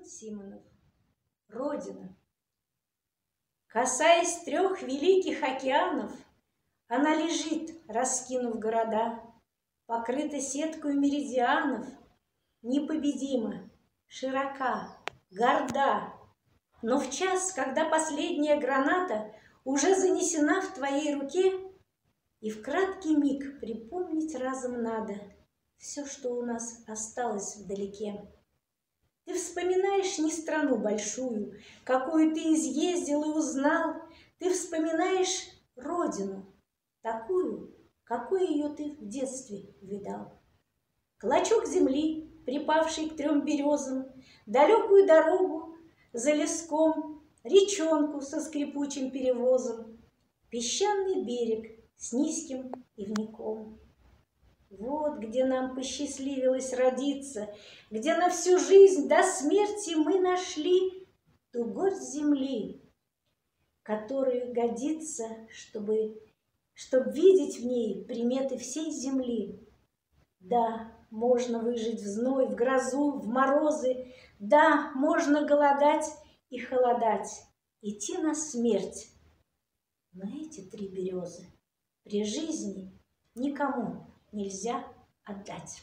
Антон Симонов. Родина. Касаясь трех великих океанов, Она лежит, раскинув города, Покрыта сеткой меридианов, Непобедима, широка, горда. Но в час, когда последняя граната Уже занесена в твоей руке, И в краткий миг припомнить разом надо Все, что у нас осталось вдалеке. Ты вспоминаешь не страну большую, Какую ты изъездил и узнал, Ты вспоминаешь родину, такую, Какой ее ты в детстве видал. Клочок земли, припавший к трем березам, Далекую дорогу за леском, Речонку со скрипучим перевозом, Песчаный берег с низким ивником. Вот где нам посчастливилось родиться, Где на всю жизнь до смерти мы нашли Ту горсть земли, которая годится, чтобы, чтобы видеть в ней приметы всей земли. Да, можно выжить в зной, в грозу, в морозы, Да, можно голодать и холодать, Идти на смерть. Но эти три березы при жизни никому нельзя отдать.